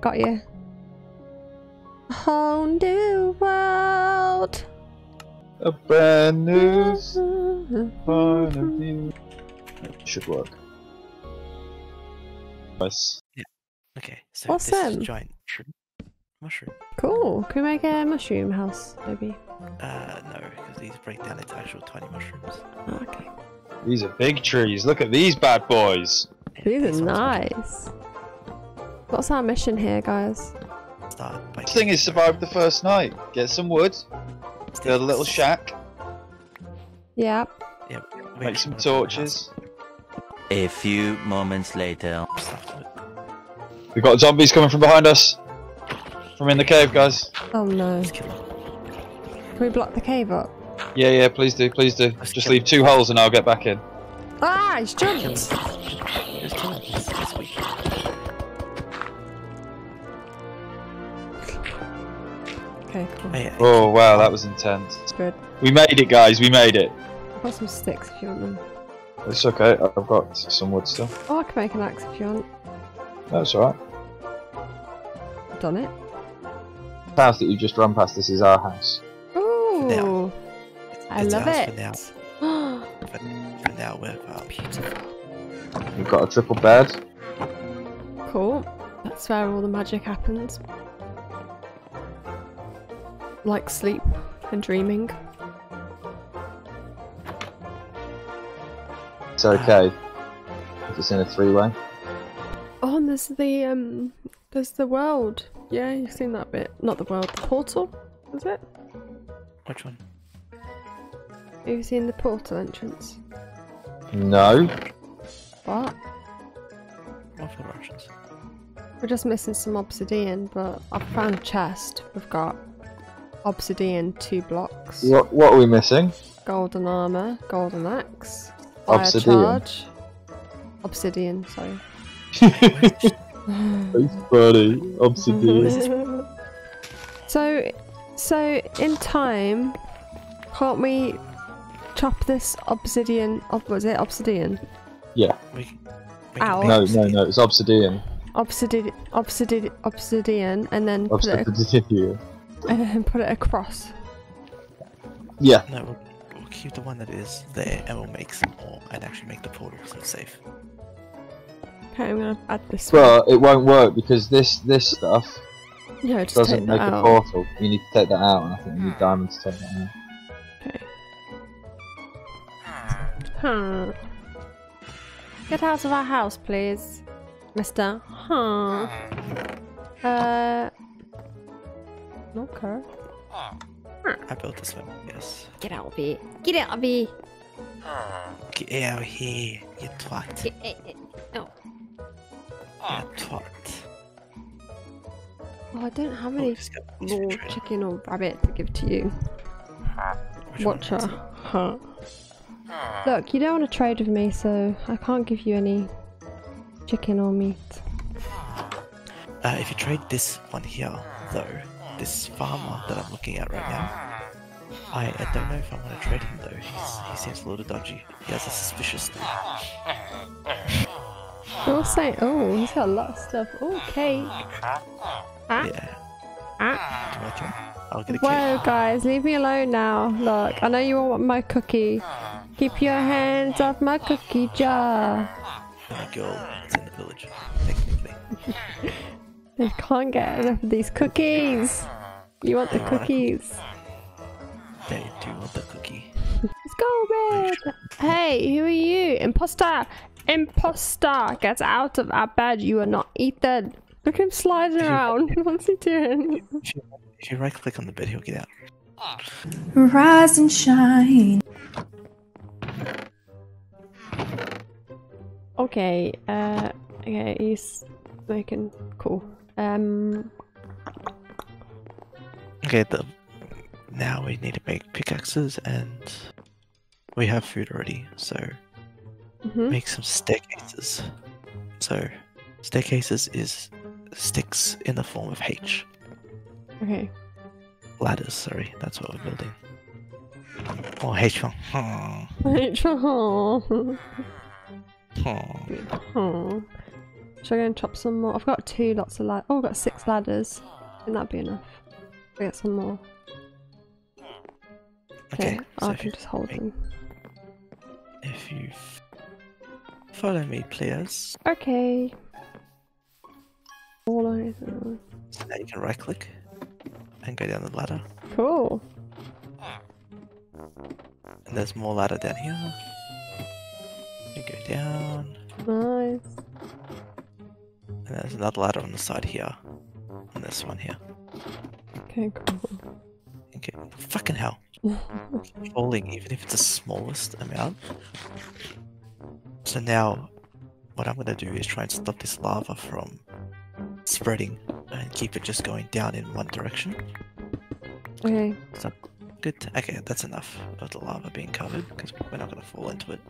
Got you. A whole new world. A brand new point of view. Should work. Nice. Yeah. Okay, so What's this is a giant mushroom. Mushroom. Cool. Can we make a mushroom house, maybe? Uh, no, because these break down into actual tiny mushrooms. Oh, okay. These are big trees. Look at these bad boys. These These are nice. What's our mission here, guys? Start by The thing is, survive the first night. Get some wood. Build a little shack. Yeah. Yep. Make some wanna build a torches. A few moments later. house. Stuff to it. We've got zombies coming from behind us. From in the cave, guys. Oh no. Let's kill them. Can we block the cave up? Yeah, yeah, please do, please do. Let's Just kill leave two holes and I'll get back in. Ah, he's jumped. Just kill them. It's, it's weak. Okay, cool. Oh, yeah. Oh, wow, that was intense. That's good. We made it, guys, we made it. I've got some sticks if you want them. It's okay, I've got some wood still. Oh, I can make an axe if you want. That's alright. Done it. The house that you just run past, this is our house. Ooh. now. I It's love ours it. For now, for, for now we're uh, beautiful. We've got a triple bed. cool. That's where all the magic happens. Like sleep and dreaming. It's okay. If it's in a three way. Oh, and there's the um, there's the world. Yeah, you've seen that bit. Not the world, the portal. Was it? Which one? Have you seen the portal entrance? No. What? What for Russians? We're just missing some obsidian, but I've found a chest. We've got obsidian two blocks, What what are we missing? golden armor, golden axe, fire Obsidian. charge, obsidian. Sorry. Thanks, buddy. Obsidian. so, so in time, can't we chop this obsidian? Ob- was it obsidian? Yeah. We, we Ow. No, no, no. It's obsidian. Obsidian, obsidian, obsidian, and then put it, Obsidian. and then put it across. Yeah. No, we'll, we'll keep the one that is there and we'll make some more and actually make the portal so it's safe. Okay, I'm gonna add this. one. But it won't work because this this stuff No, just doesn't take make that a portal. You need to take that out, and I think you need hmm. diamonds to take that out. Okay. Huh. Get out of our house, please, Mister. Huh. Uh. Okay. I built this one, yes. Get out of here. Get out of here. Get out of here, you twat. Get, eh, eh, oh. You twat. oh, I don't have Oh, any just got this raw refrigerator. chicken or rabbit to give to you. Which one Watcher. Huh. Look, you don't want to trade with me, so I can't give you any chicken or meat. Uh, if you trade this one here, though, this farmer that I'm looking at right now, I, I don't know if I want to trade him though. He's, he seems a little dodgy. He has a suspicious look. You'll say, oh, he's got a lot of stuff. Oh, cake. Ah, Yeah. ah. Do you like? I'll get a cake. Whoa, guys, leave me alone now. Look, I know you all want my cookie. Keep your hands off my cookie jar. And a girl that's in the village, technically. I can't get enough of these cookies. You want the cookies? They do want the cookie. Let's go, Red. Hey, who are you? Imposter! Imposter! Get out of our bed. You are not Ethan. Look at him sliding around. What's he doing? If you, if you right click on the bed, he'll get out. Rise and shine. Okay, uh, okay, he's making cool. Um, Okay, the now we need to make pickaxes and we have food already, so mhm. make some staircases. So staircases is sticks in the form of H. okay. Ladders, sorry, that's what we're building. Oh H one. Hmm. Aw. Hmm. Aw. Should I go and chop some more? I've got two lots of ladders. Oh, I've got six ladders. I think that'd be enough. I'll get some more. Okay, so I can just hold them. if you follow me, please. Okay. All I So now you can right click and go down the ladder. Cool. And there's more ladder down here. You go down, Nice. and there's another ladder on the side here. And this one here. Okay, cool. Okay. Fucking hell. Falling, even if it's the smallest amount. So now, what I'm gonna do is try and stop this lava from spreading and keep it just going down in one direction. Okay. So, good. Okay, that's enough of the lava being covered because we're not gonna fall into it.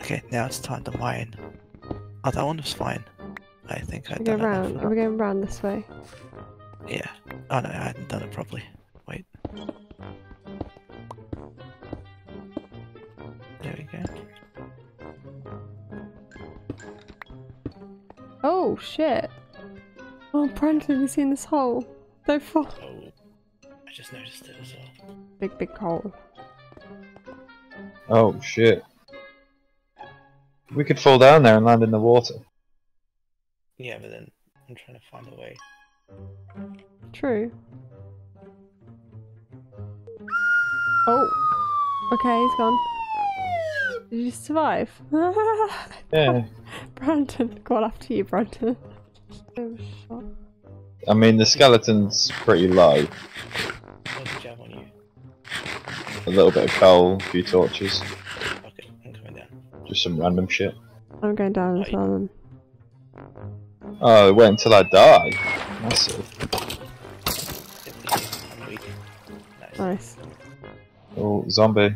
Okay, now it's time to mine. Oh, that one was fine. I think I We done go enough. round. Are we going round this way? Yeah. Oh no, I hadn't done it properly. Wait. There we go. Oh shit! Oh, Brandon, have you seen this hole? Don't fall. Oh. I just noticed it as well. Big, big hole. Oh shit. We could fall down there and land in the water. Yeah, but then I'm trying to find a way. True. Oh. Okay, he's gone. Did you survive? Yeah. Brandon, go on after you, Brandon. I mean, the skeleton's pretty low. A little bit of coal, a few torches, Okay, I'm coming down. just some random shit. I'm going down as well then. Oh, wait until I die. Massive. Nice. Nice. Oh, zombie.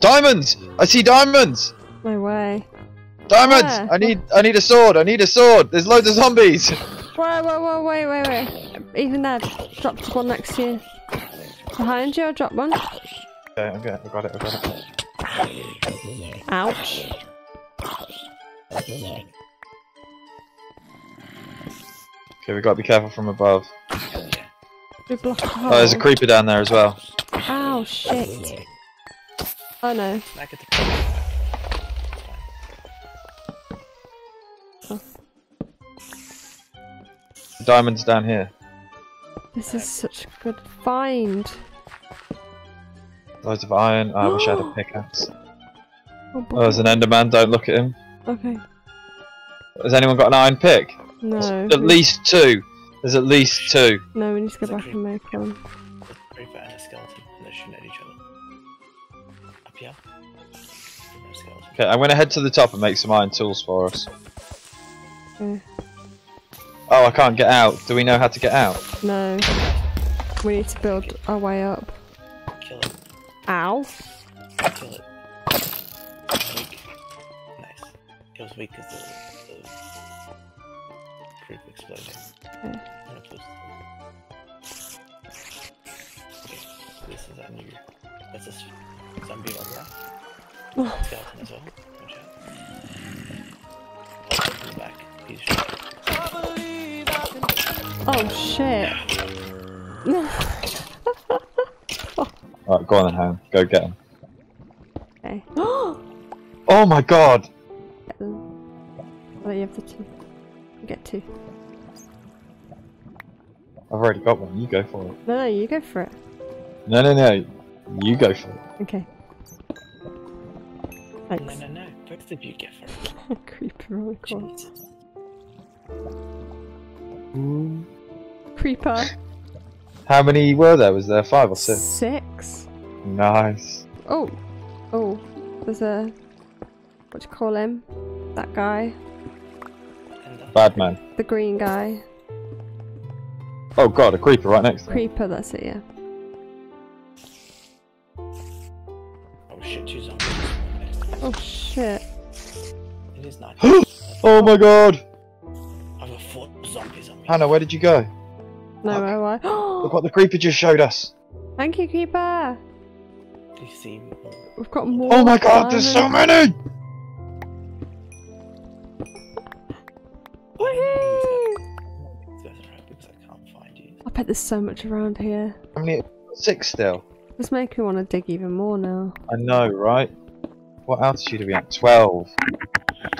Diamonds! I see diamonds! No way. Diamonds! Where? I need I need a sword, I need a sword! There's loads of zombies! Whoa, whoa, whoa, wait, wait, wait. Even there, drop one next to you. Behind you, I drop one. Okay, I'm good. I got it, I got it. Ouch. Okay, we gotta be careful from above. We blocked the Oh, there's a creeper down there as well. Ow, shit. Oh no. The Diamonds down here. This is such a good find. Loads of iron. Oh, I wish I had a pickaxe. Oh. Oh, there's an enderman, don't look at him. Okay. Has anyone got an iron pick? No. At least two. There's at least two. No, we need to go There's back and make one. A creeper and a skeleton, and they're shooting at each other. Up here. Okay, I'm gonna head to the top and make some iron tools for us. Okay. Oh, I can't get out. Do we know how to get out? No. We need to build our way up. Ow. Kill it. It's weak. Nice. It was weak because the, the creeper exploded. Okay. And it was... Okay, so this is our new... That's this zombie over there. Skeleton as well. Watch out. Back. He's shot. Oh shit. Alright, go on then, Ham. Go get him. okay. Oh my god! Get them. Oh, you have the two. Get two. I've already got one. You go for it. No, no, you go for it. No, no, no. You go for it. Okay. No, Thanks. no, no. Both of you get for it. Creeper on the corner. Creeper. How many were there? Was there five or six? Six. Nice. Oh. Oh. There's a. What do you call him? That guy. And uh, Bad man. The green guy. Oh god, a creeper right next to me. Creeper, that's it, yeah. Oh shit, two zombies. Oh shit. It is nice. Oh my god! I've got four zombies on me. Hannah, where did you go? No, Fuck. where am I? Look what the creeper just showed us. Thank you, Creeper. We've got oh more. Oh my god, there's so many! I bet there's so much around here. I mean, Six still. This makes me want to dig even more now. I know, right? What altitude are we at? 12.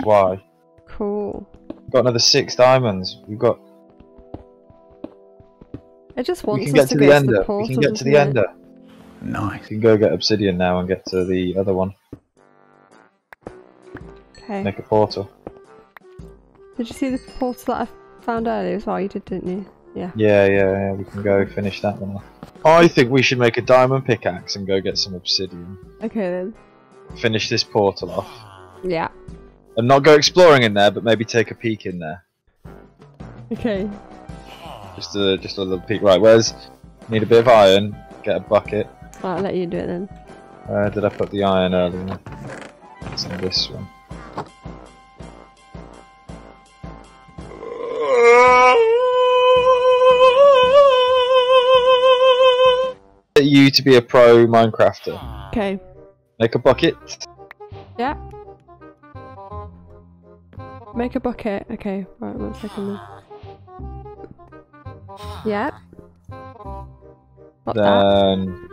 Why? Cool. Got another six diamonds. We've got. It just wants can get to, the go ender. To the portal, we can get to the it? ender. Nice. You can go get obsidian now and get to the other one. Okay. Make a portal. Did you see the portal that I found earlier as well? You did, didn't you? Yeah. Yeah, yeah, yeah. We can go finish that one off. I think we should make a diamond pickaxe and go get some obsidian. Okay then. Finish this portal off. Yeah. And not go exploring in there, but maybe take a peek in there. Okay. Just a just a little peek. Right, where's need a bit of iron? Get a bucket. I'll let you do it then. Where did I put the iron earlier? It's in this one. Get you to be a pro Minecrafter. Okay. Make a bucket. Yeah. Make a bucket. Okay. Right. One second. Then. Yeah. Got that.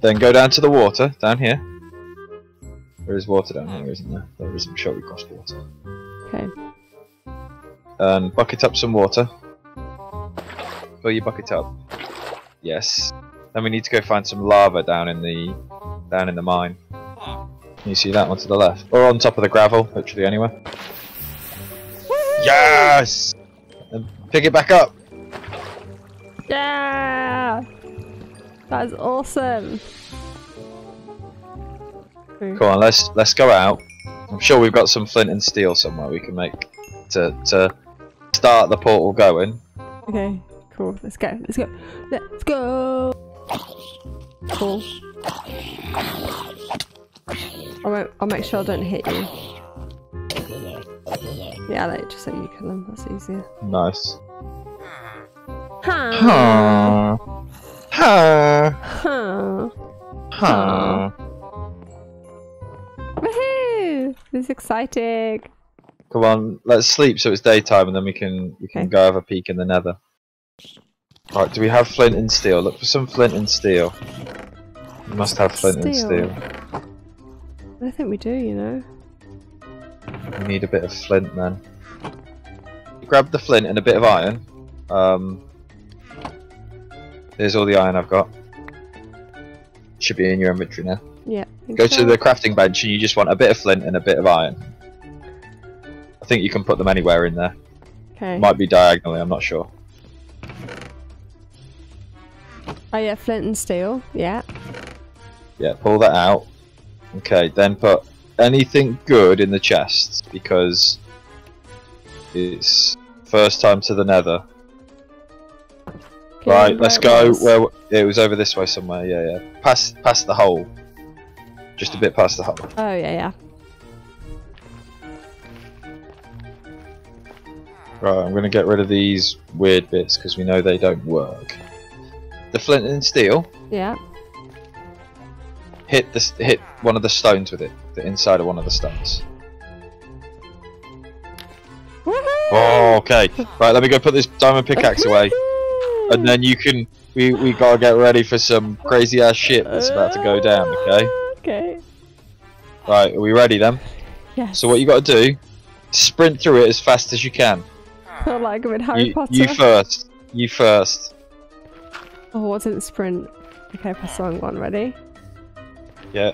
Then then go down to the water down here. There is water down here, isn't there? There is. I'm sure we crossed water. Okay. And bucket up some water. Fill your bucket up. Yes. Then we need to go find some lava down in the down in the mine. Can you see that one to the left? Or on top of the gravel, literally anywhere. Yes! And pick it back up. Yeah. That is awesome. Come on, let's let's go out. I'm sure we've got some flint and steel somewhere we can make to to start the portal going. Okay. Cool. Let's go. Let's go. Let's go. Cool. I'll, ma- I'll make sure I don't hit you. Yeah, like just so you kill them. That's easier. Nice. Huh. Huh. Huh. Huh. Woohoo! This is exciting. Come on, let's sleep so it's daytime and then we can we can Okay. go have a peek in the nether. Right, do we have flint and steel? Look for some flint and steel. We must have flint and Steel. steel. I think we do, you know. We need a bit of flint then. Grab the flint and a bit of iron. Um, here's all the iron I've got. Should be in your inventory now. Yeah. Go so. to the crafting bench and you just want a bit of flint and a bit of iron. I think you can put them anywhere in there. Okay. Might be diagonally, I'm not sure. Oh yeah, flint and steel. Yeah. Yeah, pull that out. Okay, then put anything good in the chest because it's first time to the nether. Right, let's go. was. Where it was over this way somewhere. Yeah, yeah. Past past the hole. Just a bit past the hole. Oh yeah, yeah. Right, I'm gonna get rid of these weird bits because we know they don't work. The flint and steel. Yeah. Hit the hit one of the stones with it. The inside of one of the stones. Oh, okay. Right, let me go put this diamond pickaxe away. and then you can we we gotta get ready for some crazy ass shit that's about to go down ah, okay Okay. right are we ready then Yes. so what you gotta do sprint through it as fast as you can I like I'm in Harry you, Potter. you first you first oh, what's in sprint? Okay, press the wrong one. Ready? yeah